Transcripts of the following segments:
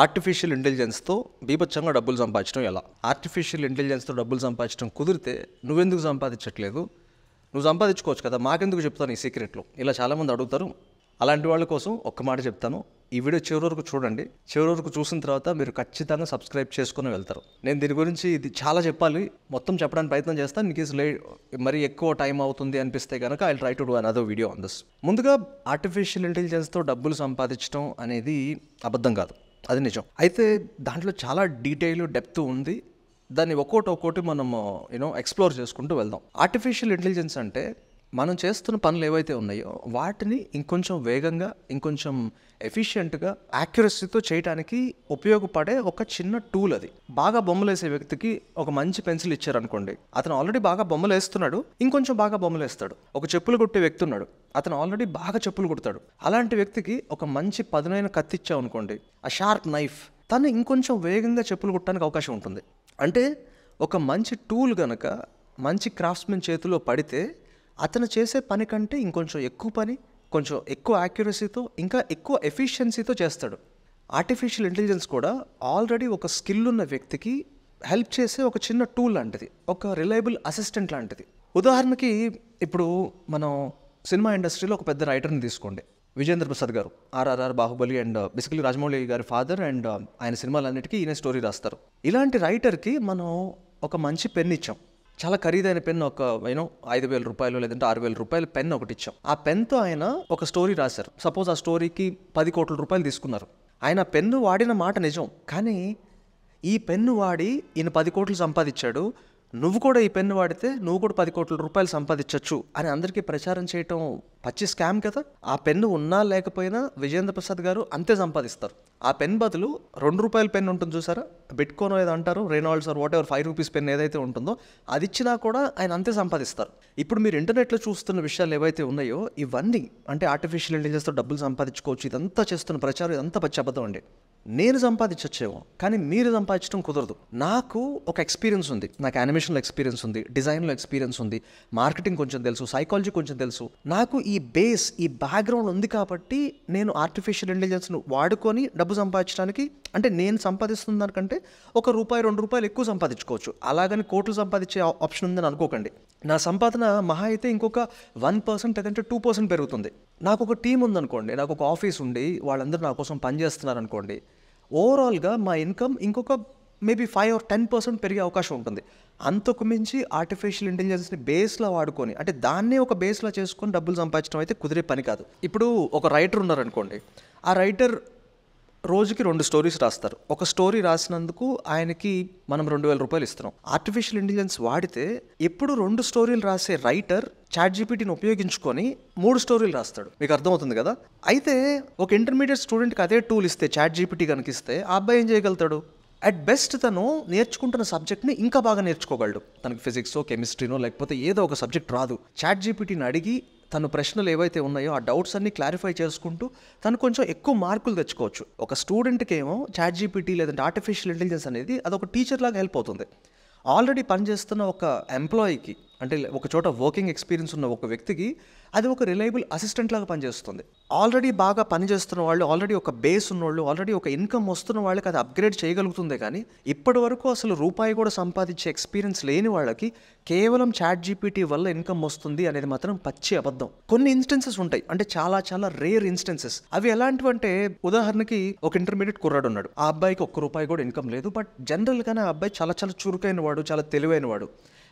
Artificial ఇంటెలిజెన్స్తో బీభత్సంగా డబ్బులు సంపాదించడం ఎలా? ఆర్టిఫిషియల్ ఇంటెలిజెన్స్తో డబ్బులు సంపాదించడం కుదిరితే నువ్వెందుకు సంపాదించట్లేదు? నువ్వు సంపాదించుకోవచ్చు కదా మాకెందుకు చెప్తాను ఈ సీక్రెట్లు ఇలా చాలామంది అడుగుతారు. అలాంటి వాళ్ళ కోసం ఒక్క మాట చెప్తాను. ఈ వీడియో చివరి వరకు చూడండి. చివరి వరకు చూసిన తర్వాత మీరు ఖచ్చితంగా సబ్స్క్రైబ్ చేసుకుని వెళ్తారు. నేను దీని గురించి ఇది చాలా చెప్పాలి. మొత్తం చెప్పడానికి ప్రయత్నం చేస్తాను. ఇన్ కేసు లే మరి ఎక్కువ టైం అవుతుంది అనిపిస్తే కనుక I try to do another video on this ముందుగా ఆర్టిఫిషియల్ ఇంటెలిజెన్స్తో డబ్బులు సంపాదించడం అనేది అబద్ధం కాదు. అది నిజం. అయితే దాంట్లో చాలా డీటెయిల్ డెప్త్ ఉంది. దాన్ని ఒక్కోటి ఒక్కోటి మనము యూనో ఎక్స్ప్లోర్ చేసుకుంటూ వెళ్దాం. ఆర్టిఫిషియల్ ఇంటెలిజెన్స్ అంటే మనం చేస్తున్న పనులు ఏవైతే ఉన్నాయో వాటిని ఇంకొంచెం వేగంగా ఇంకొంచెం ఎఫిషియెంట్గా యాక్యురసీతో చేయడానికి ఉపయోగపడే ఒక చిన్న టూల్ అది. బాగా బొమ్మలు వేసే వ్యక్తికి ఒక మంచి పెన్సిల్ ఇచ్చారనుకోండి. అతను ఆల్రెడీ బాగా బొమ్మలు వేస్తున్నాడు ఇంకొంచెం బాగా బొమ్మలు వేస్తాడు ఒక చెప్పులు కొట్టే వ్యక్తి ఉన్నాడు అతను ఆల్రెడీ బాగా చెప్పులు కుడతాడు. అలాంటి వ్యక్తికి ఒక మంచి పదునైన కత్తి ఇచ్చాం అనుకోండి ఆ షార్ప్ నైఫ్ తను ఇంకొంచెం వేగంగా చెప్పులు కుట్టడానికి అవకాశం ఉంటుంది. అంటే ఒక మంచి టూల్ గనక మంచి క్రాఫ్ట్స్మెన్ చేతిలో పడితే అతను చేసే పని కంటే ఇంకొంచెం ఎక్కువ పని కొంచెం ఎక్కువ యాక్యురసీతో ఇంకా ఎక్కువ ఎఫిషియన్సీతో చేస్తాడు. ఆర్టిఫిషియల్ ఇంటెలిజెన్స్ కూడా ఆల్రెడీ ఒక స్కిల్ ఉన్న వ్యక్తికి హెల్ప్ చేసే ఒక చిన్న టూల్ లాంటిది ఒక రిలయబుల్ అసిస్టెంట్ లాంటిది. ఉదాహరణకి ఇప్పుడు మనం సినిమా ఇండస్ట్రీలో ఒక పెద్ద రైటర్ని తీసుకోండి. విజేంద్ర ప్రసాద్ గారు RRR Baahubali and basically Rajamouli గారి ఫాదర్ అండ్ ఆయన సినిమాలన్నిటికీ ఈయన స్టోరీ రాస్తారు. ఇలాంటి రైటర్కి మనం ఒక మంచి పెన్ ఇచ్చాం. చాలా ఖరీదైన పెన్ ఒక యూనో ఐదు వేల రూపాయలు లేదంటే ఆరు వేల రూపాయల పెన్ ఒకటి ఇచ్చాం. ఆ పెన్తో ఆయన ఒక స్టోరీ రాశారు. సపోజ్ ఆ స్టోరీకి పది కోట్ల రూపాయలు తీసుకున్నారు. ఆయన పెన్ను వాడిన మాట నిజం. కానీ ఈ పెన్ను వాడి ఈయన పది కోట్లు సంపాదించాడు. నువ్వు కూడా ఈ పెన్ను వాడితే నువ్వు కూడా పది కోట్ల రూపాయలు సంపాదించవచ్చు అని అందరికీ ప్రచారం చేయటం పచ్చి స్కామ్ కదా. ఆ పెన్ను ఉన్నా లేకపోయినా విజేంద్ర ప్రసాద్ గారు అంతే సంపాదిస్తారు. ఆ పెన్ బదులు రెండు రూపాయల పెన్ ఉంటుంది చూసారా? బిట్కోన్ ఏదో అంటారు Reynolds or whatever five rupees pen ఏదైతే ఉంటుందో అది ఇచ్చినా కూడా ఆయన అంతే సంపాదిస్తారు. ఇప్పుడు మీరు ఇంటర్నెట్లో చూస్తున్న విషయాలు ఏవైతే ఉన్నాయో ఇవన్నీ అంటే ఆర్టిఫిషియల్ ఇంటెలిజెన్స్తో డబ్బులు సంపాదించుకోవచ్చు ఇదంతా చేస్తున్న ప్రచారం ఇదంతా పచ్చి అబద్ధం అండి. నేను సంపాదించొచ్చేమో కానీ మీరు సంపాదించడం కుదరదు. నాకు ఒక ఎక్స్పీరియన్స్ ఉంది. నాకు యానిమేషన్లో ఎక్స్పీరియన్స్ ఉంది డిజైన్లో ఎక్స్పీరియన్స్ ఉంది మార్కెటింగ్ కొంచెం తెలుసు సైకాలజీ కొంచెం తెలుసు. నాకు ఈ బేస్ ఈ బ్యాక్గ్రౌండ్ ఉంది కాబట్టి నేను ఆర్టిఫిషియల్ ఇంటెలిజెన్స్ను వాడుకొని డబ్బు సంపాదించడానికి అంటే నేను సంపాదిస్తున్న దానికంటే ఒక రూపాయి రెండు రూపాయలు ఎక్కువ సంపాదించుకోవచ్చు. అలాగని కోట్లు సంపాదించే ఆప్షన్ ఉందని అనుకోకండి. నా సంపాదన మహా అయితే ఇంకొక వన్ పర్సెంట్ లేదంటే టూ పర్సెంట్ పెరుగుతుంది. నాకు ఒక టీం ఉందనుకోండి నాకు ఒక ఆఫీస్ ఉండి వాళ్ళందరూ నా కోసం పనిచేస్తున్నారు అనుకోండి ఓవరాల్గా మా ఇన్కమ్ ఇంకొక maybe five or ten percent పెరిగే అవకాశం ఉంటుంది. అంతకు మించి ఆర్టిఫిషియల్ ఇంటెలిజెన్స్ని బేస్లో వాడుకొని అంటే దాన్నే ఒక బేస్లో చేసుకొని డబ్బులు సంపాదించడం అయితే కుదిరే పని కాదు. ఇప్పుడు ఒక రైటర్ ఉన్నారనుకోండి ఆ రైటర్ రోజుకి రెండు స్టోరీస్ రాస్తారు. ఒక స్టోరీ రాసినందుకు ఆయనకి మనం రెండు వేల రూపాయలు ఇస్తున్నాం. ఆర్టిఫిషియల్ ఇంటెలిజెన్స్ వాడితే ఎప్పుడు రెండు స్టోరీలు రాసే రైటర్ చాట్ జీపీటీని ఉపయోగించుకొని మూడు స్టోరీలు రాస్తాడు. మీకు అర్థమవుతుంది కదా? అయితే ఒక ఇంటర్మీడియట్ స్టూడెంట్కి అదే టూల్ ఇస్తే చాట్ జీపీటీ కనిపిస్తే ఇస్తే ఆ అబ్బాయి ఏం చేయగలుగుతాడు? అట్ బెస్ట్ తను నేర్చుకుంటున్న సబ్జెక్ట్ని ఇంకా బాగా నేర్చుకోగలడు. తనకి ఫిజిక్సో కెమిస్ట్రీనో లేకపోతే ఏదో ఒక సబ్జెక్ట్ రాదు. చాట్ జీపీటీని అడిగి తను ప్రశ్నలు ఏవైతే ఉన్నాయో ఆ డౌట్స్ అన్ని క్లారిఫై చేసుకుంటూ తను కొంచెం ఎక్కువ మార్కులు తెచ్చుకోవచ్చు. ఒక స్టూడెంట్కి ఏమో చాట్ జీపీటీ లేదంటే ఆర్టిఫిషియల్ ఇంటెలిజెన్స్ అనేది అదొక టీచర్ లాగా హెల్ప్ అవుతుంది. ఆల్రెడీ పనిచేస్తున్న ఒక ఎంప్లాయీకి అంటే ఒక చోట వర్కింగ్ ఎక్స్పీరియన్స్ ఉన్న ఒక వ్యక్తికి అది ఒక రిలయబుల్ అసిస్టెంట్ లాగా పనిచేస్తుంది. ఆల్రెడీ బాగా పనిచేస్తున్న వాళ్ళు ఆల్రెడీ ఒక బేస్ ఉన్నవాళ్ళు ఆల్రెడీ ఒక ఇన్కమ్ వస్తున్న వాళ్ళకి అది అప్గ్రేడ్ చేయగలుగుతుందే కానీ ఇప్పటి వరకు అసలు రూపాయి కూడా సంపాదించే ఎక్స్పీరియన్స్ లేని వాళ్ళకి కేవలం చాట్ జీపీటీ వల్ల ఇన్కమ్ వస్తుంది అనేది మాత్రం పచ్చి అబద్ధం. కొన్ని ఇన్స్టెన్సెస్ ఉంటాయి. అంటే చాలా చాలా రేర్ ఇన్స్టెన్సెస్. అవి ఎలాంటివంటే ఉదాహరణకి ఒక ఇంటర్మీడియట్ కుర్రాడు ఉన్నాడు. ఆ అబ్బాయికి ఒక్క రూపాయి కూడా ఇన్కమ్ లేదు. బట్ జనరల్గానే ఆ అబ్బాయి చాలా చాలా చురుకైన వాడు చాలా తెలివైన వాడు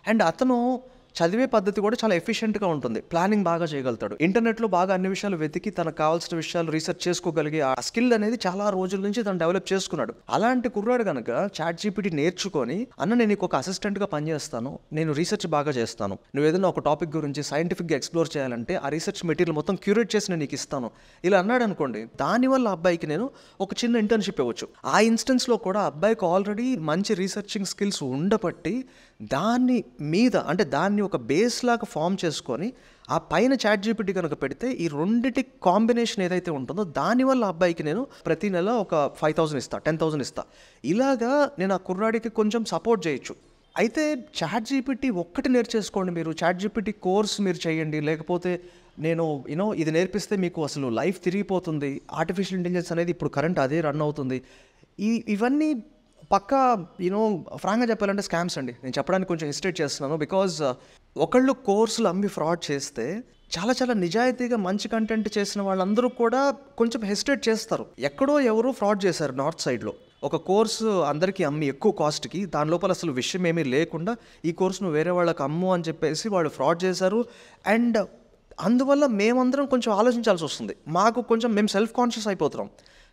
అండ్ అతను చదివే పద్ధతి కూడా చాలా ఎఫిషియెంట్గా ఉంటుంది. ప్లానింగ్ బాగా చేయగలుగుతాడు. ఇంటర్నెట్లో బాగా అన్ని విషయాలు వెతికి తనకు కావాల్సిన విషయాలు రీసెర్చ్ చేసుకోగలిగే ఆ స్కిల్ అనేది చాలా రోజుల నుంచి తను డెవలప్ చేసుకున్నాడు. అలాంటి కుర్రాడు కనుక చాట్ జీపీటీ నేర్చుకొని అన్న నేను నీకు ఒక అసిస్టెంట్గా పనిచేస్తాను. నేను రీసెర్చ్ బాగా చేస్తాను. నువ్వు ఏదైనా ఒక టాపిక్ గురించి సైంటిఫిక్గా ఎక్స్ప్లోర్ చేయాలంటే ఆ రీసెర్చ్ మెటీరియల్ మొత్తం క్యూరేట్ చేసి నేను నీకు ఇస్తాను. ఇలా అన్నాడు అనుకోండి దానివల్ల అబ్బాయికి నేను ఒక చిన్న ఇంటర్న్షిప్ ఇవ్వచ్చు. ఆ ఇన్స్టెన్స్లో కూడా అబ్బాయికి ఆల్రెడీ మంచి రీసెర్చింగ్ స్కిల్స్ ఉండబట్టి దాన్ని మీద అంటే దాన్ని ఒక బేస్ లాగా ఫామ్ చేసుకొని ఆ పైన చాట్ జీపీటీ కనుక పెడితే ఈ రెండింటి కాంబినేషన్ ఏదైతే ఉంటుందో దానివల్ల అబ్బాయికి నేను ప్రతి నెల ఒక ఫైవ్ థౌసండ్ ఇస్తా టెన్ థౌసండ్ ఇస్తా. ఇలాగా నేను ఆ కుర్రాడికి కొంచెం సపోర్ట్ చేయొచ్చు. అయితే చాట్ జీపీటీ ఒక్కటి నేర్చేసుకోండి మీరు. చాట్ జీపీటీ కోర్స్ మీరు చేయండి. లేకపోతే నేను యూనో ఇది నేర్పిస్తే మీకు అసలు లైఫ్ తిరిగిపోతుంది. ఆర్టిఫిషియల్ ఇంటెలిజెన్స్ అనేది ఇప్పుడు కరెంట్ అదే రన్ అవుతుంది. ఈ ఇవన్నీ పక్కా యూనో ఫ్రాంక్గా చెప్పాలంటే స్కామ్స్ అండి. నేను చెప్పడానికి కొంచెం హెసిటేట్ చేస్తున్నాను. బికాజ్ uh, ఒకళ్ళు కోర్సులు అమ్మి ఫ్రాడ్ చేస్తే చాలా చాలా నిజాయితీగా మంచి కంటెంట్ చేసిన వాళ్ళందరూ కూడా కొంచెం హెసిటేట్ చేస్తారు. ఎక్కడో ఎవరో ఫ్రాడ్ చేశారు నార్త్ సైడ్లో. ఒక కోర్సు అందరికీ అమ్మి ఎక్కువ కాస్ట్కి దాని లోపల అసలు విషయం ఏమీ లేకుండా ఈ కోర్సును వేరే వాళ్ళకి అమ్ము అని చెప్పేసి వాళ్ళు ఫ్రాడ్ చేశారు. అండ్ అందువల్ల మేమందరం కొంచెం ఆలోచించాల్సి వస్తుంది. మాకు కొంచెం మేము సెల్ఫ్ కాన్షియస్ అయిపోతున్నాం.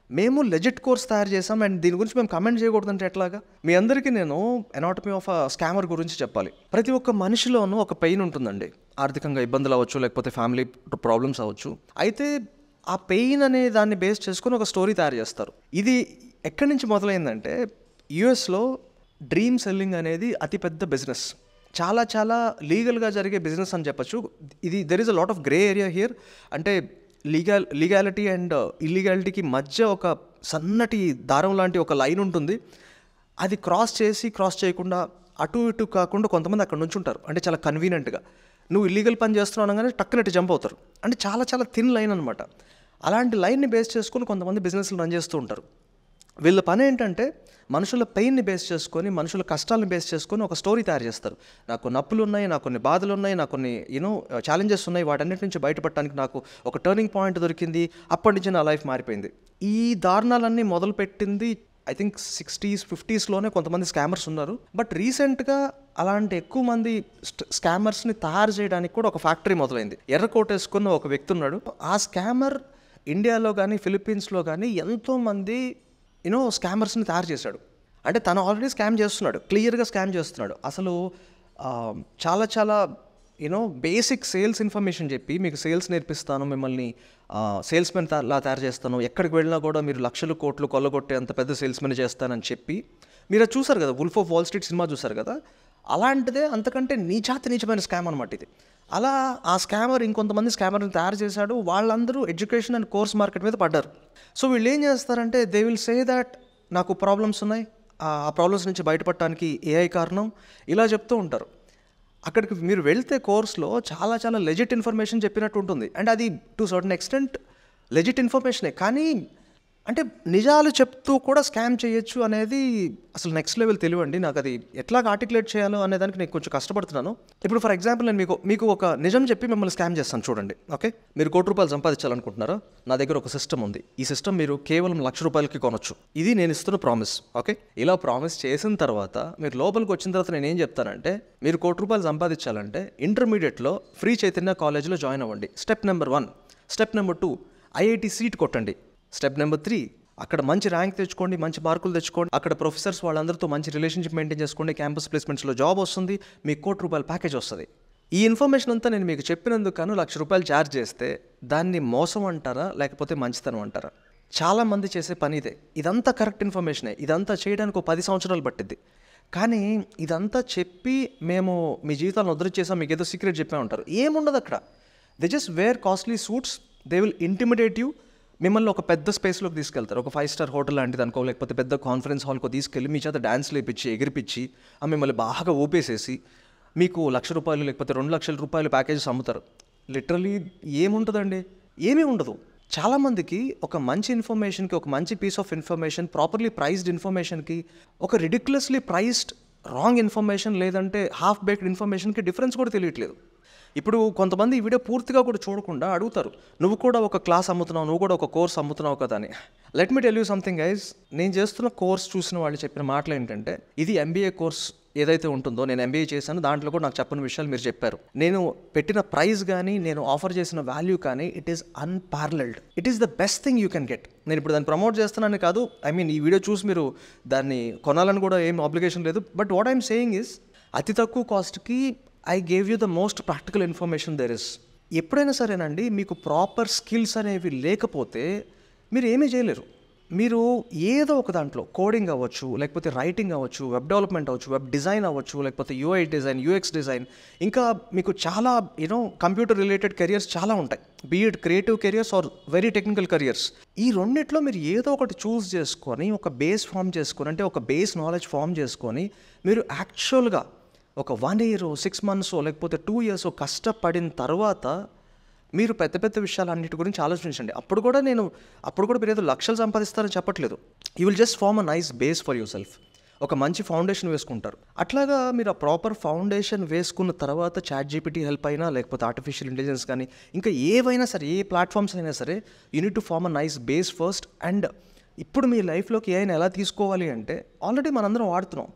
మేము లెజిట్ కోర్స్ తయారు చేసాం అండ్ దీని గురించి మేము కమెంట్ చేయకూడదంటే ఎట్లాగా? మీ అందరికీ నేను ఎనాటమీ ఆఫ్ అ స్కామర్ గురించి చెప్పాలి. ప్రతి ఒక్క మనిషిలోనూ ఒక పెయిన్ ఉంటుందండి. ఆర్థికంగా ఇబ్బందులు అవ్వచ్చు లేకపోతే ఫ్యామిలీ ప్రాబ్లమ్స్ అవ్వచ్చు. అయితే ఆ పెయిన్ అనే దాన్ని బేస్ చేసుకొని ఒక స్టోరీ తయారు చేస్తారు. ఇది ఎక్కడి నుంచి మొదలైందంటే యుఎస్లో డ్రీమ్ సెల్లింగ్ అనేది అతిపెద్ద బిజినెస్ చాలా చాలా లీగల్గా జరిగే బిజినెస్ అని చెప్పొచ్చు. ఇది there is a lot of grey area here అంటే లీగల్ లీగాలిటీ అండ్ uh, ఇల్లీగాలిటీకి మధ్య ఒక సన్నటి దారం లాంటి ఒక లైన్ ఉంటుంది. అది క్రాస్ చేసి క్రాస్ చేయకుండా అటు ఇటు కాకుండా కొంతమంది అక్కడ నుంచి ఉంటారు. అంటే చాలా కన్వీనియంట్గా నువ్వు ఇల్లీగల్ పని చేస్తున్నావు అనగానే టక్కునట్టు జంప్ అవుతారు. అంటే చాలా చాలా థిన్ లైన్ అనమాట అలాంటి లైన్ని బేస్ చేసుకొని కొంతమంది బిజినెస్లు రన్ చేస్తూ ఉంటారు. వీళ్ళ పని ఏంటంటే మనుషుల పెయిన్ని బేస్ చేసుకొని మనుషుల కష్టాలను బేస్ చేసుకొని ఒక స్టోరీ తయారు చేస్తారు. నాకు నప్పులు ఉన్నాయి నాకు కొన్ని బాధలు ఉన్నాయి నాకు కొన్ని యూనో ఛాలెంజెస్ uh, ఉన్నాయి. వాటన్నిటి నుంచి బయటపడటానికి నాకు ఒక టర్నింగ్ పాయింట్ దొరికింది. అప్పటి నుంచి నా లైఫ్ మారిపోయింది. ఈ దారుణాలన్నీ మొదలుపెట్టింది ఐ థింక్ సిక్స్టీస్ ఫిఫ్టీస్లోనే కొంతమంది స్కామర్స్ ఉన్నారు. బట్ రీసెంట్గా అలాంటి ఎక్కువ మంది స్కామర్స్ని తయారు చేయడానికి కూడా ఒక ఫ్యాక్టరీ మొదలైంది. ఎర్రకోట వేసుకున్న ఒక వ్యక్తి ఉన్నాడు. ఆ స్కామర్ ఇండియాలో కానీ ఫిలిప్పీన్స్లో కానీ ఎంతోమంది యూనో స్కామర్స్ని తయారు చేశాడు. అంటే తను ఆల్రెడీ స్కామ్ చేస్తున్నాడు. క్లియర్గా స్కామ్ చేస్తున్నాడు. అసలు చాలా చాలా యూనో బేసిక్ సేల్స్ ఇన్ఫర్మేషన్ చెప్పి మీకు సేల్స్ నేర్పిస్తాను మిమ్మల్ని సేల్స్ మెన్ లా తయారు చేస్తాను. ఎక్కడికి వెళ్ళినా కూడా మీరు లక్షలు కోట్లు కొల్లగొట్టే అంత పెద్ద సేల్స్ మెన్ చేస్తానని చెప్పి మీరు అది చూసారు కదా? Wolf of Wall Street cinema చూసారు కదా? అలాంటిదే అంతకంటే నీచాతి నీచమైన స్కామ్ అనమాట ఇది. అలా ఆ స్కామర్ ఇంకొంతమంది స్కామర్ని తయారు చేశాడు. వాళ్ళందరూ ఎడ్యుకేషన్ అండ్ కోర్స్ మార్కెట్ మీద పడ్డారు. సో వీళ్ళు ఏం చేస్తారంటే దే విల్ సే దట్ నాకు ప్రాబ్లమ్స్ ఉన్నాయి. ఆ ప్రాబ్లమ్స్ నుంచి బయటపడటానికి ఏఐ కారణం. ఇలా చెప్తూ ఉంటారు. అక్కడికి మీరు వెళ్తే కోర్స్లో చాలా చాలా లెజిట్ ఇన్ఫర్మేషన్ చెప్పినట్టు ఉంటుంది. అండ్ అది టు సర్టన్ ఎక్స్టెంట్ లెజిట్ ఇన్ఫర్మేషనే కానీ అంటే నిజాలు చెప్తూ కూడా స్కామ్ చేయొచ్చు అనేది అసలు నెక్స్ట్ లెవెల్ తెలియండి నాకు అది ఎట్లా ఆర్టికులేట్ చేయాలో అనే దానికి నేను కొంచెం కష్టపడుతున్నాను. ఇప్పుడు ఫర్ ఎగ్జాంపుల్ నేను మీకు మీకు ఒక నిజం చెప్పి మిమ్మల్ని స్కామ్ చేస్తాను చూడండి. ఓకే మీరు కోటి రూపాయలు సంపాదించాలనుకుంటున్నారా? నా దగ్గర ఒక సిస్టమ్ ఉంది. ఈ సిస్టమ్ మీరు కేవలం లక్ష రూపాయలకి కొనొచ్చు. ఇది నేను ఇస్తున్న ప్రామిస్ ఓకే ఇలా ప్రామిస్ చేసిన తర్వాత మీరు లోపలికి వచ్చిన తర్వాత నేను ఏం చెప్తానంటే మీరు కోటి రూపాయలు సంపాదించాలంటే ఇంటర్మీడియట్లో ఫ్రీ చైతన్య కాలేజీలో జాయిన్ అవ్వండి. Step number one step number two IIT seat కొట్టండి. స్టెప్ నెంబర్ త్రీ అక్కడ మంచి ర్యాంక్ తెచ్చుకోండి మంచి మార్కులు తెచ్చుకోండి. అక్కడ ప్రొఫెసర్స్ వాళ్ళందరితో మంచి రిలేషన్షిప్ మెయింటైన్ చేసుకోండి. క్యాంపస్ ప్లేస్మెంట్స్లో జాబ్ వస్తుంది మీకు కోటి రూపాయల ప్యాకేజ్ వస్తుంది. ఈ ఇన్ఫర్మేషన్ అంతా నేను మీకు చెప్పినందుకు లక్ష రూపాయలు ఛార్జ్ చేస్తే దాన్ని మోసం అంటారా లేకపోతే మంచితనం అంటారా? చాలామంది చేసే పని ఇదే. ఇదంతా కరెక్ట్ ఇన్ఫర్మేషనే ఇదంతా చేయడానికి ఒక పది సంవత్సరాలు పట్టింది కానీ ఇదంతా చెప్పి మేము మీ జీవితాలను వదిలిచేసాం మీకు ఏదో సీక్రెట్ చెప్పే ఉంటారు ఏముండదు అక్కడ. They just wear costly suits they will intimidate you మిమ్మల్ని ఒక పెద్ద స్పేస్లోకి తీసుకెళ్తారు. ఒక ఫైవ్ స్టార్ హోటల్ లాంటిది అనుకో లేకపోతే పెద్ద కాన్ఫరెన్స్ హాల్కో తీసుకెళ్ళి మీ చేత డ్యాన్స్ లేపించి ఎగిరిపించి ఆ మిమ్మల్ని బాగా ఊపేసేసి మీకు లక్ష రూపాయలు లేకపోతే రెండు లక్షల రూపాయలు ప్యాకేజెస్ అమ్ముతారు. లిటరలీ ఏముంటుందండి? ఏమీ ఉండదు. చాలామందికి ఒక మంచి ఇన్ఫర్మేషన్కి ఒక మంచి piece of information properly priced ఇన్ఫర్మేషన్కి ఒక రిడిక్యులస్లీ ప్రైస్డ్ రాంగ్ ఇన్ఫర్మేషన్ లేదంటే హాఫ్ బేక్డ్ ఇన్ఫర్మేషన్కి డిఫరెన్స్ కూడా తెలియట్లేదు. ఇప్పుడు కొంతమంది ఈ వీడియో పూర్తిగా కూడా చూడకుండా అడుగుతారు నువ్వు కూడా ఒక క్లాస్ అమ్ముతున్నావు నువ్వు కూడా ఒక కోర్స్ అమ్ముతున్నావు కదా అని. Let me tell you something guys నేను చేస్తున్న కోర్స్ చూసిన వాళ్ళు చెప్పిన మాటలు ఏంటంటే ఇది ఎంబీఏ కోర్స్ ఏదైతే ఉంటుందో నేను ఎంబీఏ చేశాను దాంట్లో కూడా నాకు చెప్పిన విషయాలు మీరు చెప్పారు. నేను పెట్టిన ప్రైస్ కానీ నేను ఆఫర్ చేసిన వాల్యూ కానీ it is unparalleled it is the best thing you can get నేను ఇప్పుడు దాన్ని ప్రమోట్ చేస్తున్నాను కాదు ఐ మీన్ ఈ వీడియో చూసి మీరు దాన్ని కొనాలని కూడా ఏం ఆబ్లిగేషన్ లేదు. But what I'm saying is అతి తక్కువ కాస్ట్కి I gave you the most practical information there is. ఎప్పుడైనా సరేనండి మీకు ప్రాపర్ స్కిల్స్ అనేవి లేకపోతే మీరు ఏమీ చేయలేరు. మీరు ఏదో ఒక దాంట్లో కోడింగ్ అవ్వచ్చు లేకపోతే రైటింగ్ అవ్వచ్చు వెబ్ డెవలప్మెంట్ అవ్వచ్చు వెబ్ డిజైన్ అవ్వచ్చు లేకపోతే యూఐ డిజైన్ యూఎక్స్ డిజైన్ ఇంకా మీకు చాలా యూనో కంప్యూటర్ రిలేటెడ్ కెరియర్స్ చాలా ఉంటాయి. Be it creative careers or very technical careers. ఈ రెండిట్లో మీరు ఏదో ఒకటి చూస్ చేసుకొని ఒక బేస్ ఫామ్ చేసుకొని అంటే ఒక బేస్ నాలెడ్జ్ ఫామ్ చేసుకొని మీరు యాక్చువల్గా ఒక వన్ ఇయర్ సిక్స్ మంత్స్ లేకపోతే టూ ఇయర్స్ కష్టపడిన తర్వాత మీరు పెద్ద పెద్ద విషయాలన్నిటి గురించి ఆలోచించండి. అప్పుడు కూడా నేను అప్పుడు కూడా మీరు ఏదో లక్షలు సంపాదిస్తారని చెప్పట్లేదు. You will just form a nice base for yourself ఒక మంచి ఫౌండేషన్ వేసుకుంటారు. అట్లాగా మీరు ఆ ప్రాపర్ ఫౌండేషన్ వేసుకున్న తర్వాత చాట్ జీపీటీ హెల్ప్ అయినా లేకపోతే ఆర్టిఫిషియల్ ఇంటెలిజెన్స్ కానీ ఇంకా ఏవైనా సరే ఏ ప్లాట్ఫామ్స్ అయినా సరే you need to form a nice base first and ఇప్పుడు మీ లైఫ్లోకి ఏఐని ఎలా తీసుకోవాలి అంటే ఆల్రెడీ మనందరం వాడుతున్నాం.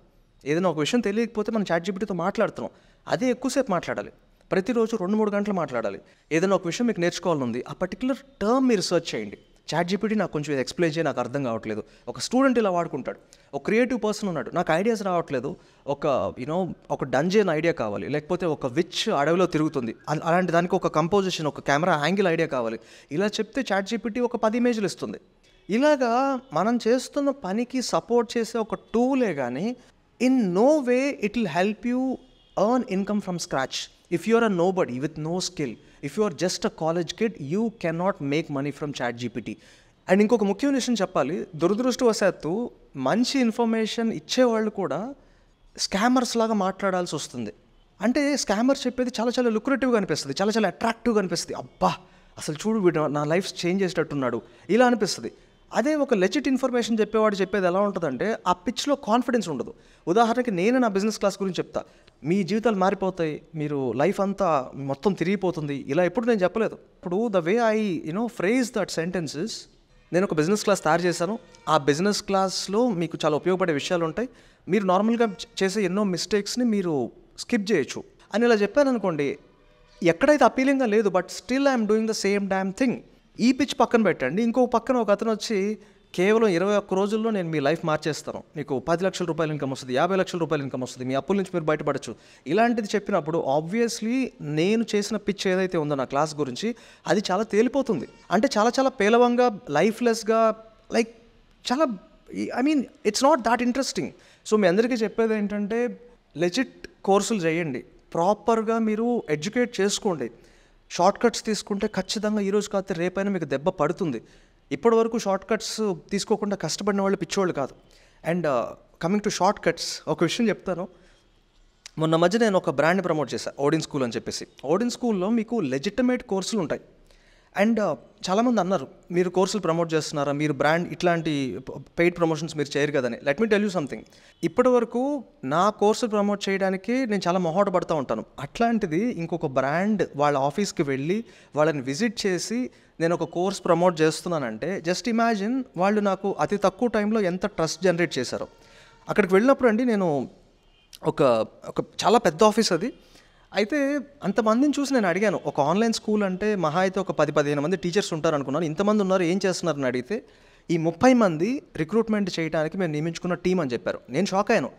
ఏదైనా ఒక విషయం తెలియకపోతే మనం చాట్ జీపీటీతో మాట్లాడుతున్నాం అదే ఎక్కువసేపు మాట్లాడాలి. ప్రతిరోజు రెండు మూడు గంటలు మాట్లాడాలి. ఏదైనా ఒక విషయం మీకు నేర్చుకోవాలని ఉంది ఆ పర్టికులర్ టర్మ్ మీరు సెర్చ్ చేయండి. చాట్ జీపీటీ నాకు కొంచెం ఎక్స్ప్లెయిన్ చేయి నాకు అర్థం కావట్లేదు. ఒక స్టూడెంట్ ఇలా వాడుకుంటాడు. ఒక క్రియేటివ్ పర్సన్ ఉన్నాడు. నాకు ఐడియాస్ రావట్లేదు. ఒక యూనో ఒక డంజన్ ఐడియా కావాలి. లేకపోతే ఒక విచ్ అడవిలో తిరుగుతుంది. అలాంటి దానికి ఒక కంపోజిషన్ ఒక కెమెరా యాంగిల్ ఐడియా కావాలి. ఇలా చెప్తే చాట్ జీపీటీ ఒక పది ఇమేజ్లు ఇస్తుంది. ఇలాగా మనం చేస్తున్న పనికి సపోర్ట్ చేసే ఒక టూలే కానీ in no way it will help you earn income from scratch. If you are a nobody with no skill, if you are just a college kid, you cannot make money from ChatGPT. And ఇంకొక ముఖ్యమైన విషయం చెప్పాలి. దురదృష్టవశాత్తు మంచి information ఇచ్చేవాళ్ళు కూడా scammers లాగా మాట్లాడాల్సి వస్తుంది. అంటే స్కామర్ చెప్పేది చాలా చాలా లుక్రేటివ్గా అనిపిస్తుంది చాలా చాలా అట్రాక్టివ్గా అనిపిస్తుంది. అబ్బా అసలు చూడు వీడు నా లైఫ్ చేంజ్ చేసేటట్టున్నాడు. ఇలా అనిపిస్తుంది. అదే ఒక లెజిట్ ఇన్ఫర్మేషన్ చెప్పేవాడు చెప్పేది ఎలా ఉంటుందంటే ఆ పిచ్లో కాన్ఫిడెన్స్ ఉండదు. ఉదాహరణకి నేను నా బిజినెస్ క్లాస్ గురించి చెప్తా. మీ జీవితాలు మారిపోతాయి మీరు లైఫ్ అంతా మొత్తం తిరిగిపోతుంది. ఇలా ఎప్పుడు నేను చెప్పలేదు. ఇప్పుడు the way I you know phrase that sentences నేను ఒక బిజినెస్ క్లాస్ తయారు చేశాను. ఆ బిజినెస్ క్లాస్లో మీకు చాలా ఉపయోగపడే విషయాలు ఉంటాయి. మీరు నార్మల్గా చేసే ఎన్నో మిస్టేక్స్ని మీరు స్కిప్ చేయొచ్చు. అని ఇలా చెప్పాను అనుకోండి ఎక్కడైతే అపీలింగ్గా లేదు but still I'm doing the same damn thing ఈ పిచ్ పక్కన పెట్టండి. ఇంకో పక్కన ఒక అతను వచ్చి కేవలం ఇరవై ఒక్క రోజుల్లో నేను మీ లైఫ్ మార్చేస్తాను. మీకు పది లక్షల రూపాయల ఇన్కమ్ వస్తుంది యాభై లక్షల రూపాయల ఇన్కమ్ వస్తుంది మీ అప్పుల నుంచి మీరు బయటపడచ్చు. ఇలాంటిది చెప్పినప్పుడు ఆబ్వియస్లీ నేను చేసిన పిచ్ ఏదైతే ఉందో నా క్లాస్ గురించి అది చాలా తేలిపోతుంది. అంటే చాలా చాలా పేలవంగా లైఫ్లెస్గా లైక్ చాలా I mean it's not that interesting so మీ అందరికీ చెప్పేది ఏంటంటే లెజిట్ కోర్సులు చేయండి. ప్రాపర్గా మీరు ఎడ్యుకేట్ చేసుకోండి. షార్ట్ కట్స్ తీసుకుంటే ఖచ్చితంగా ఈరోజు కాకపోతే రేపైనా మీకు దెబ్బ పడుతుంది. ఇప్పటి వరకు షార్ట్ కట్స్ తీసుకోకుండా కష్టపడిన వాళ్ళు పిచ్చోళ్ళు కాదు. And coming to short cuts ఒక విషయం చెప్తాను. మొన్న మధ్య నేను ఒక బ్రాండ్ ప్రమోట్ చేశాను ఓడిన్ స్కూల్ అని చెప్పేసి. ఓడిన్ స్కూల్లో మీకు లెజిటమేట్ కోర్సులు ఉంటాయి. అండ్ చాలామంది అన్నారు మీరు కోర్సులు ప్రమోట్ చేస్తున్నారా మీరు బ్రాండ్ ఇట్లాంటి పెయిడ్ ప్రమోషన్స్ మీరు చేయరు కదని. Let me tell you something ఇప్పటి వరకు నా కోర్సులు ప్రమోట్ చేయడానికి నేను చాలా మొహోట పడుతూ ఉంటాను. అట్లాంటిది ఇంకొక బ్రాండ్ వాళ్ళ ఆఫీస్కి వెళ్ళి వాళ్ళని విజిట్ చేసి నేను ఒక కోర్స్ ప్రమోట్ చేస్తున్నానంటే జస్ట్ ఇమాజిన్ వాళ్ళు నాకు అతి తక్కువ టైంలో ఎంత ట్రస్ట్ జనరేట్ చేశారో. అక్కడికి వెళ్ళినప్పుడు అండి నేను ఒక ఒక చాలా పెద్ద ఆఫీస్ అది. అయితే అంతమందిని చూసి నేను అడిగాను ఒక ఆన్లైన్ స్కూల్ అంటే మహా అయితే ఒక పది పదిహేను మంది టీచర్స్ ఉంటారు అనుకున్నాను ఇంతమంది ఉన్నారు ఏం చేస్తున్నారని అడిగితే ఈ ముప్పై మంది రిక్రూట్మెంట్ చేయడానికి మేము నియమించుకున్న టీం అని చెప్పారు. నేను షాక్ అయ్యాను.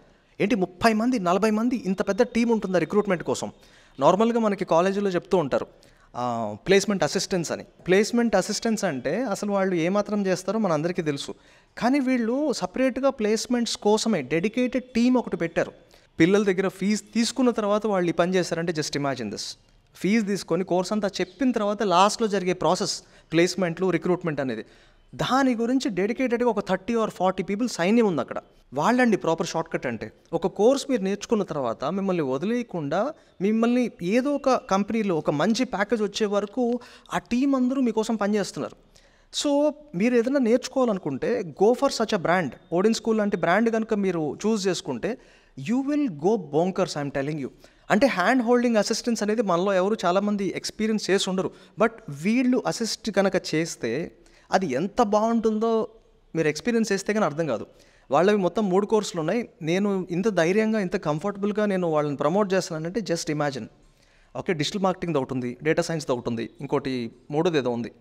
ఏంటి ముప్పై మంది నలభై మంది ఇంత పెద్ద టీం ఉంటుందా రిక్రూట్మెంట్ కోసం? నార్మల్గా మనకి కాలేజీలో చెప్తూ ఉంటారు ప్లేస్మెంట్ అసిస్టెన్స్ అని. ప్లేస్మెంట్ అసిస్టెన్స్ అంటే అసలు వాళ్ళు ఏమాత్రం చేస్తారో మన అందరికీ తెలుసు. కానీ వీళ్ళు సపరేట్గా ప్లేస్మెంట్స్ కోసమే డెడికేటెడ్ టీం ఒకటి పెట్టారు. పిల్లల దగ్గర ఫీజు తీసుకున్న తర్వాత వాళ్ళు ఈ పని చేస్తారంటే జస్ట్ ఇమాజిన్ దిస్ ఫీజు తీసుకొని కోర్స్ అంతా చెప్పిన తర్వాత లాస్ట్లో జరిగే ప్రాసెస్ ప్లేస్మెంట్లు రిక్రూట్మెంట్ అనేది. దాని గురించి డెడికేటెడ్గా ఒక థర్టీ ఆర్ ఫార్టీ పీపుల్ సైన్యం ఉంది అక్కడ. వాళ్ళండి ప్రాపర్ షార్ట్కట్ అంటే. ఒక కోర్స్ మీరు నేర్చుకున్న తర్వాత మిమ్మల్ని వదిలేయకుండా మిమ్మల్ని ఏదో ఒక కంపెనీలో ఒక మంచి ప్యాకేజ్ వచ్చే వరకు ఆ టీం అందరూ మీకోసం పనిచేస్తున్నారు సో మీరు ఏదైనా నేర్చుకోవాలనుకుంటే go for such a brand Odin school లాంటి బ్రాండ్ కనుక మీరు చూస్ చేసుకుంటే you will go bonkers I'm telling you అంటే హ్యాండ్ హోల్డింగ్ అసిస్టెన్స్ అనేది మనలో ఎవరు చాలామంది ఎక్స్పీరియన్స్ చేసి ఉండరు. బట్ వీళ్ళు అసిస్ట్ కనుక చేస్తే అది ఎంత బాగుంటుందో మీరు ఎక్స్పీరియన్స్ చేస్తే కానీ అర్థం కాదు. వాళ్ళవి మొత్తం మూడు కోర్సులు ఉన్నాయి. నేను ఇంత ధైర్యంగా ఇంత కంఫర్టబుల్గా నేను వాళ్ళని ప్రమోట్ చేస్తున్నానంటే just imagine okay digital marketing ఒకటి ఉంది డేటా సైన్స్ ఒకటి ఉంది ఇంకోటి మూడోది ఏదో ఉంది.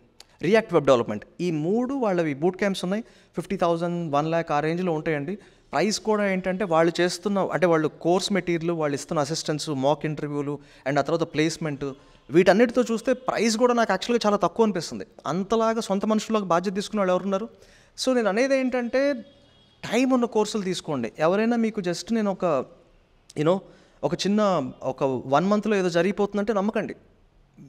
రియాక్ట్ వెబ్ డెవలప్మెంట్ ఈ మూడు వాళ్ళవి బూట్ క్యాంప్స్ ఉన్నాయి. ఫిఫ్టీ థౌజండ్ వన్ ల్యాక్ ఆ రేంజ్లో ఉంటాయండి. ప్రైస్ కూడా ఏంటంటే వాళ్ళు చేస్తున్న అంటే వాళ్ళు కోర్స్ మెటీరియల్ వాళ్ళు ఇస్తున్న అసిస్టెన్స్ మాక్ ఇంటర్వ్యూలు అండ్ ఆ తర్వాత ప్లేస్మెంట్ వీటన్నిటితో చూస్తే ప్రైస్ కూడా నాకు యాక్చువల్గా చాలా తక్కువ అనిపిస్తుంది. అంతలాగా సొంత మనుషులకు బాధ్యత తీసుకున్న వాళ్ళు ఎవరున్నారు సో నేను అనేది ఏంటంటే టైం ఉన్న కోర్సులు తీసుకోండి. ఎవరైనా మీకు జస్ట్ నేను ఒక యూనో ఒక చిన్న ఒక వన్ మంత్లో ఏదో జరిగిపోతుందంటే నమ్మకండి.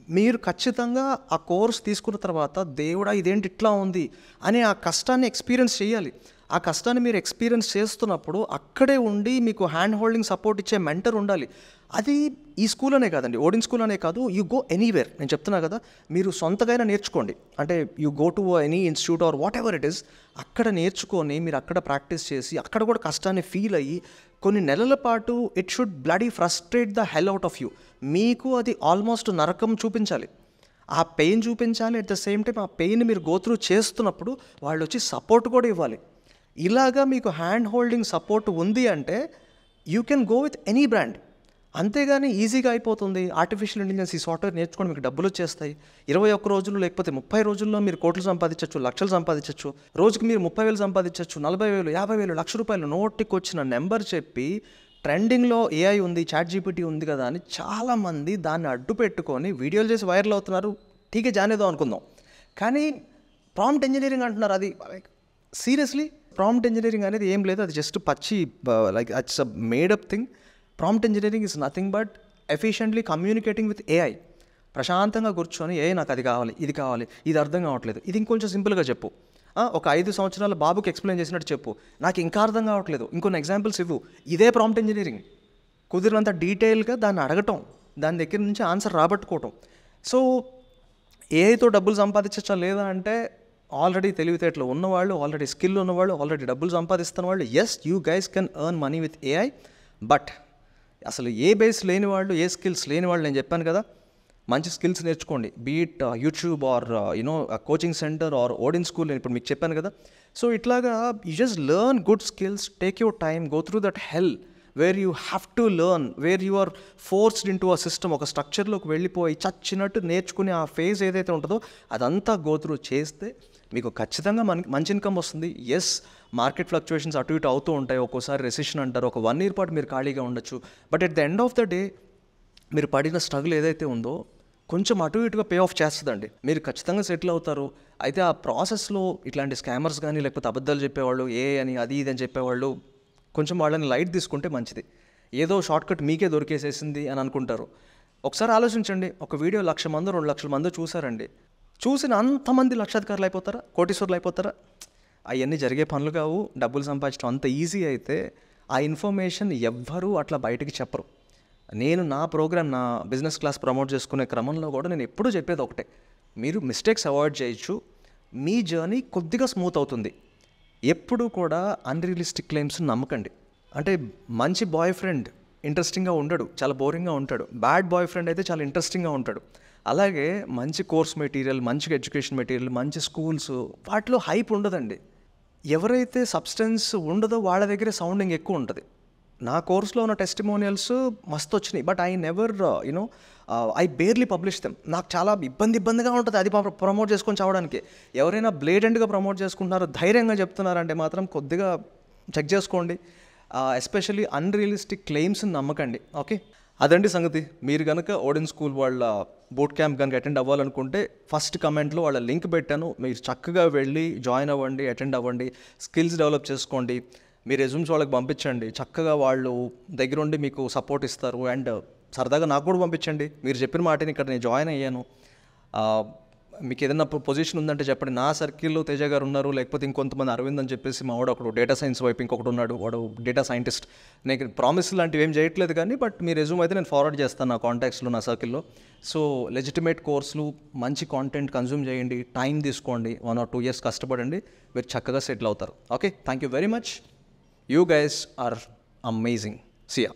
మీరు ఖచ్చితంగా ఆ కోర్స్ తీసుకున్న తర్వాత దేవుడా ఇదేంటి ఇట్లా ఉంది? అనే ఆ కష్టాన్ని ఎక్స్పీరియన్స్ చేయాలి. ఆ కష్టాన్ని మీరు ఎక్స్పీరియన్స్ చేస్తున్నప్పుడు అక్కడే ఉండి మీకు హ్యాండ్ హోల్డింగ్ సపోర్ట్ ఇచ్చే మెంటర్ ఉండాలి. అది ఈ స్కూల్ అనే కాదండి. ఓడిన్ స్కూల్ అనే కాదు. యూ గో ఎనీవేర్ నేను చెప్తున్నా కదా మీరు సొంతగా నేర్చుకోండి. అంటే you go to any institute or whatever it is అక్కడ నేర్చుకొని మీరు అక్కడ ప్రాక్టీస్ చేసి అక్కడ కూడా కష్టాన్ని ఫీల్ అయ్యి కొన్ని నెలల పాటు it should bloody frustrate the hell out of you మీకు అది ఆల్మోస్ట్ నరకం చూపించాలి. ఆ పెయిన్ చూపించాలి. అట్ ద సేమ్ టైం ఆ పెయిన్ మీరు గోత్రూ చేస్తున్నప్పుడు వాళ్ళు వచ్చి సపోర్ట్ కూడా ఇవ్వాలి. ఇలాగా మీకు హ్యాండ్ హోల్డింగ్ సపోర్ట్ ఉంది అంటే you can go with any brand అంతేగాని ఈజీగా అయిపోతుంది. ఆర్టిఫిషియల్ ఇంటెలిజెన్స్ ఈ సాఫ్ట్వేర్ నేర్చుకొని మీకు డబ్బులు వచ్చేస్తాయి. ఇరవై ఒక్క రోజులు లేకపోతే ముప్పై రోజుల్లో మీరు కోట్లు సంపాదించవచ్చు లక్షలు సంపాదించవచ్చు రోజుకి మీరు ముప్పై వేలు సంపాదించవచ్చు నలభై వేలు యాభై వేలు లక్ష రూపాయలు నోటికి వచ్చిన నెంబర్ చెప్పి ట్రెండింగ్లో ఏఐ ఉంది చాట్ జీపీటీ ఉంది కదా అని చాలామంది దాన్ని అడ్డు పెట్టుకొని వీడియోలు చేసి వైరల్ అవుతున్నారు. ఠీకే జానేదో అనుకుందాం. కానీ ప్రాంప్ట్ ఇంజనీరింగ్ అంటున్నారు అది. లైక్ సీరియస్లీ ప్రాంప్ట్ ఇంజనీరింగ్ అనేది ఏం లేదు అది జస్ట్ పచ్చి like it's a made up thing prompt engineering is nothing but efficiently communicating with AI ప్రశాంతంగా కూర్చొని ఏ నాకు అది కావాలి ఇది కావాలి ఇది అర్థం కావట్లేదు ఇది ఇంకొంచెం సింపుల్గా చెప్పు. ఒక ఐదు సంవత్సరాల బాబుకి ఎక్స్ప్లెయిన్ చేసినట్టు చెప్పు. నాకు ఇంకా అర్థం కావట్లేదు ఇంకొన్ని ఎగ్జాంపుల్స్ ఇవ్వు. ఇదే ప్రాంప్ట్ ఇంజనీరింగ్ కుదిరినంత డీటెయిల్గా దాన్ని అడగటం దాని దగ్గర నుంచి ఆన్సర్ రాబట్టుకోవటం. సో ఏఐతో డబ్బులు సంపాదించచ్చా లేదా అంటే ఆల్రెడీ తెలివితేటలు ఉన్నవాళ్ళు ఆల్రెడీ స్కిల్ ఉన్నవాళ్ళు ఆల్రెడీ డబ్బులు సంపాదిస్తున్న వాళ్ళు yes you guys can earn money with AI but అసలు ఏ బేస్ లేని వాళ్ళు ఏ స్కిల్స్ లేని వాళ్ళు నేను చెప్పాను కదా మంచి స్కిల్స్ నేర్చుకోండి. Be it YouTube or you know coaching centre or Odin school నేను ఇప్పుడు మీకు చెప్పాను కదా. సో ఇట్లాగా you just learn good skills take your time go through that hell where you have to learn where you are forced in to a system ఒక స్ట్రక్చర్లోకి వెళ్ళిపోయి చచ్చినట్టు నేర్చుకునే ఆ ఫేజ్ ఏదైతే ఉంటుందో అదంతా గోత్రూ చేస్తే మీకు ఖచ్చితంగా మన మంచి ఇన్కమ్ వస్తుంది. ఎస్ మార్కెట్ ఫ్లక్చువేషన్స్ అటు ఇటు అవుతూ ఉంటాయి. ఒక్కోసారి రెసిషన్ అంటారు. ఒక వన్ ఇయర్ పాటు మీరు ఖాళీగా ఉండొచ్చు. But at the end of the day మీరు పడిన స్ట్రగుల్ ఏదైతే ఉందో కొంచెం అటు ఇటుగా పే ఆఫ్ చేస్తుందండి. మీరు ఖచ్చితంగా సెటిల్ అవుతారు. అయితే ఆ ప్రాసెస్లో ఇట్లాంటి స్కామర్స్ కానీ లేకపోతే అబద్ధాలు చెప్పేవాళ్ళు ఏ అని అది ఇది అని చెప్పేవాళ్ళు కొంచెం వాళ్ళని లైట్ తీసుకుంటే మంచిది. ఏదో షార్ట్కట్ మీకే దొరికేసేసింది అని అనుకుంటారు. ఒకసారి ఆలోచించండి ఒక వీడియో లక్ష మంది రెండు లక్షల మంది చూసారండి. చూసిన అంతమంది లక్షాధికారులు అయిపోతారా? కోటీశ్వర్లు అయిపోతారా? అవన్నీ జరిగే పనులు కావు. డబ్బులు సంపాదించడం అంత ఈజీ అయితే ఆ ఇన్ఫర్మేషన్ ఎవ్వరూ అట్లా బయటికి చెప్పరు. నేను నా ప్రోగ్రామ్ నా బిజినెస్ క్లాస్ ప్రమోట్ చేసుకునే క్రమంలో కూడా నేను ఎప్పుడూ చెప్పేది ఒకటే. మీరు మిస్టేక్స్ అవాయిడ్ చేయొచ్చు. మీ జర్నీ కొద్దిగా స్మూత్ అవుతుంది. ఎప్పుడు కూడా అన్రియలిస్టిక్ క్లెయిమ్స్ నమ్మకండి. అంటే మంచి బాయ్ ఫ్రెండ్ ఇంట్రెస్టింగ్గా ఉండడు చాలా బోరింగ్గా ఉంటాడు. బ్యాడ్ బాయ్ ఫ్రెండ్ అయితే చాలా ఇంట్రెస్టింగ్గా ఉంటాడు. అలాగే మంచి కోర్స్ మెటీరియల్ మంచి ఎడ్యుకేషన్ మెటీరియల్ మంచి స్కూల్స్ వాటిలో హైప్ ఉండదండి. ఎవరైతే సబ్స్టెన్స్ ఉండదో వాళ్ళ దగ్గరే సౌండింగ్ ఎక్కువ ఉంటుంది. నా కోర్స్లో ఉన్న టెస్టిమోనియల్స్ మస్తు వచ్చినాయి but I never you know I barely publish them నాకు చాలా ఇబ్బంది ఇబ్బందిగా ఉంటుంది అది ప్రమోట్ చేసుకొని చావడానికి. ఎవరైనా బ్లేడెంట్గా ప్రమోట్ చేసుకుంటున్నారో ధైర్యంగా చెప్తున్నారంటే మాత్రం కొద్దిగా చెక్ చేసుకోండి. ఎస్పెషల్లీ అన్రియలిస్టిక్ క్లెయిమ్స్ని నమ్మకండి. ఓకే అదండి సంగతి. మీరు కనుక ఓడెన్ స్కూల్ వాళ్ళ బూట్ క్యాంప్ కనుక అటెండ్ అవ్వాలనుకుంటే ఫస్ట్ కమెంట్లో వాళ్ళ లింక్ పెట్టాను. మీరు చక్కగా వెళ్ళి జాయిన్ అవ్వండి అటెండ్ అవ్వండి. స్కిల్స్ డెవలప్ చేసుకోండి. మీ రెజ్యూమ్స్ వాళ్ళకి పంపించండి. చక్కగా వాళ్ళు దగ్గరుండి మీకు సపోర్ట్ ఇస్తారు. అండ్ సరదాగా నాకు కూడా పంపించండి. మీరు చెప్పిన మాటని ఇక్కడ నేను జాయిన్ అయ్యాను. మీకు ఏదైనా పొజిషన్ ఉందంటే చెప్పండి. నా సర్కిల్లో తేజ గారు ఉన్నారు లేకపోతే ఇంకొంతమంది అరవింద్ అని చెప్పేసి మా వాడు ఒకడు డేటా సైన్స్ వైపు ఇంకొకటి ఉన్నాడు. వాడు డేటా సైంటిస్ట్ నేను ప్రామిస్ లాంటివి ఏం చేయట్లేదు కానీ బట్ మీ రెజ్యూమ్ అయితే నేను ఫార్వర్డ్ చేస్తాను నా కాంటాక్ట్స్లో నా సర్కిల్లో సో లెజిటిమేట్ కోర్సులు మంచి కాంటెంట్ కన్జ్యూమ్ చేయండి. టైం తీసుకోండి. వన్ ఆర్ టూ ఇయర్స్ కష్టపడండి. మీరు చక్కగా సెటిల్ అవుతారు. Okay thank you very much you guys are amazing see ya